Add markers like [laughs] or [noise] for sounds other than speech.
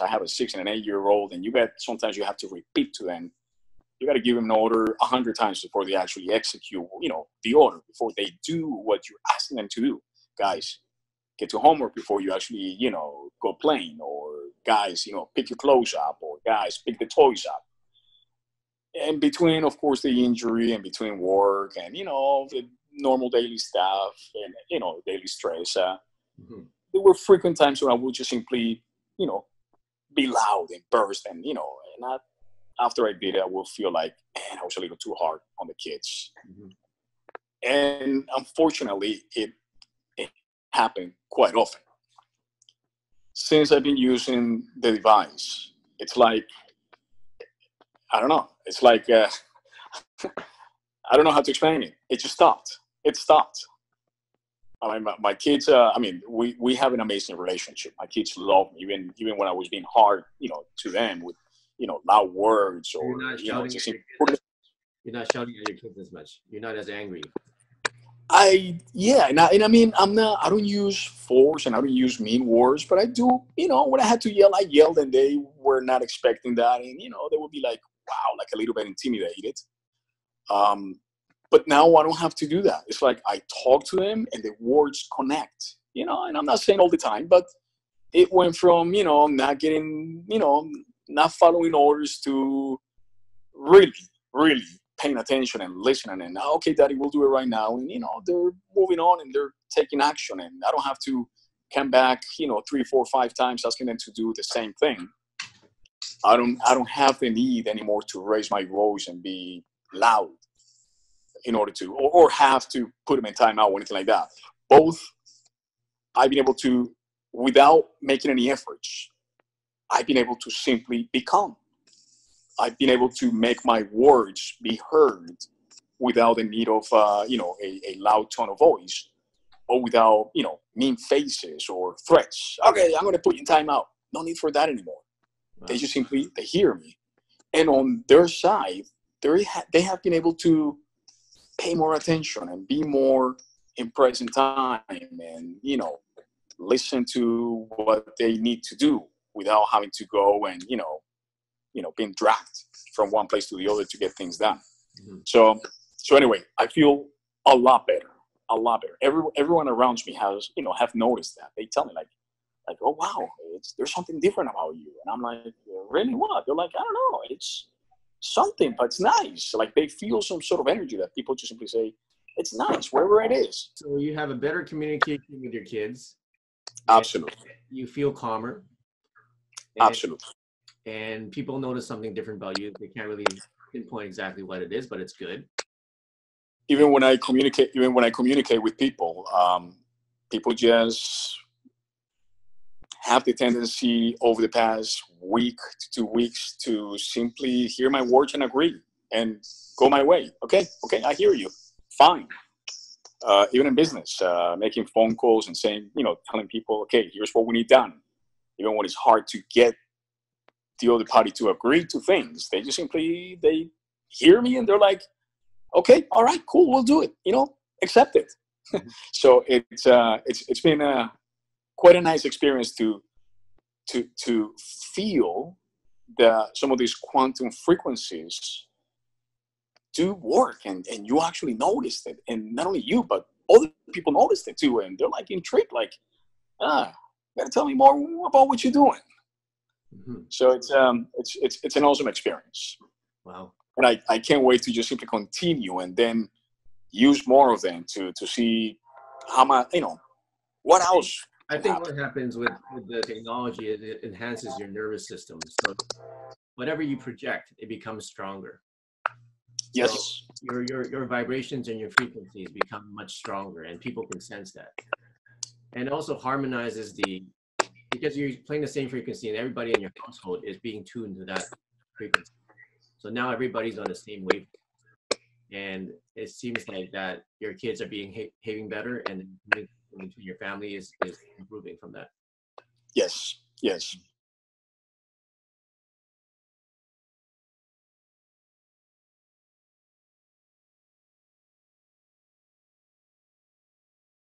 I have a six and an eight year old, and you got sometimes you have to repeat to them. You got to give them an order a hundred times before they actually execute, you know, the order before they do what you're asking them to do. Guys, get to homework before you actually, you know, go playing, or guys, you know, pick your clothes up, or guys, pick the toys up. And between, of course, the injury and between work and you know the normal daily stuff and you know daily stress. Uh, mm-hmm. There were frequent times when I would just simply, you know, be loud and burst, and you know, and I, after I did it, I will feel like, man, I was a little too hard on the kids. Mm-hmm. And unfortunately, it it happened quite often. Since I've been using the device, it's like I don't know. It's like uh, [laughs] I don't know how to explain it. It just stopped it stopped. I mean, my, my kids. Uh, I mean, we we have an amazing relationship. My kids love me, even even when I was being hard, you know, to them with, you know, loud words or you're not you know, just you're not shouting at your kids as much. You're not as angry. I yeah, and I, and I mean I'm not I don't use force and I don't use mean words, but I do you know when I had to yell, I yelled and they were not expecting that, and you know they would be like, wow, like a little bit intimidated. Um, but now I don't have to do that. It's like I talk to them and the words connect, you know, and I'm not saying all the time, but it went from, you know, not getting, you know, not following orders to really, really paying attention and listening and ah, okay, daddy, we'll do it right now. And you know, they're moving on and they're taking action and I don't have to come back, you know, three, four, five times asking them to do the same thing. I don't I don't have the need anymore to raise my voice and be loud in order to, or, or have to put them in timeout or anything like that. Both, I've been able to, without making any efforts, I've been able to simply become. I've been able to make my words be heard without the need of, uh, you know, a, a loud tone of voice or without, you know, mean faces or threats. Okay, I'm going to put you in timeout. No need for that anymore. Wow. They just simply, they hear me. And on their side, they have been able to pay more attention and be more in present time and you know listen to what they need to do without having to go and you know you know being dragged from one place to the other to get things done. Mm-hmm. so so anyway i feel a lot better a lot better. Every, everyone around me has you know have noticed that. They tell me like like oh wow it's there's something different about you. And i'm like really? What? They're like i don't know. It's something, but it's nice. Like they feel some sort of energy that people just simply say, it's nice wherever it is. So you have a better communication with your kids. Absolutely. You feel calmer. And, Absolutely. And people notice something different about you. They can't really pinpoint exactly what it is, but it's good. Even when I communicate, even when I communicate with people, um, people just have the tendency over the past week to two weeks to simply hear my words and agree and go my way. Okay, okay, I hear you. Fine. Uh, even in business, uh, making phone calls and saying, you know, telling people, okay, here's what we need done. Even when it's hard to get the other party to agree to things, they just simply they hear me and they're like, okay, all right, cool, we'll do it. You know, accept it. [laughs] So it's uh, it's it's been a quite a nice experience to to to feel that some of these quantum frequencies do work and, and you actually noticed it. And not only you but other people noticed it too. And they're like intrigued like ah you gotta tell me more about what you're doing. Mm-hmm. so it's um it's it's it's an awesome experience. Wow. And I, I can't wait to just simply continue and then use more of them to to see how much you know what else I think what happens with, with the technology is it enhances your nervous system. So whatever you project, it becomes stronger. Yes. So your, your, your vibrations and your frequencies become much stronger and people can sense that. And also harmonizes the, because you're playing the same frequency and everybody in your household is being tuned to that frequency. So now everybody's on the same wave. And it seems like that your kids are being behaving better and your family is, is improving from that. Yes, yes.